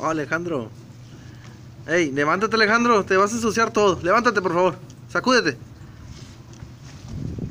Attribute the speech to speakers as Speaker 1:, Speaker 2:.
Speaker 1: Oh, Alejandro. Ey, levántate Alejandro, te vas a ensuciar todo. Levántate por favor. Sacúdete.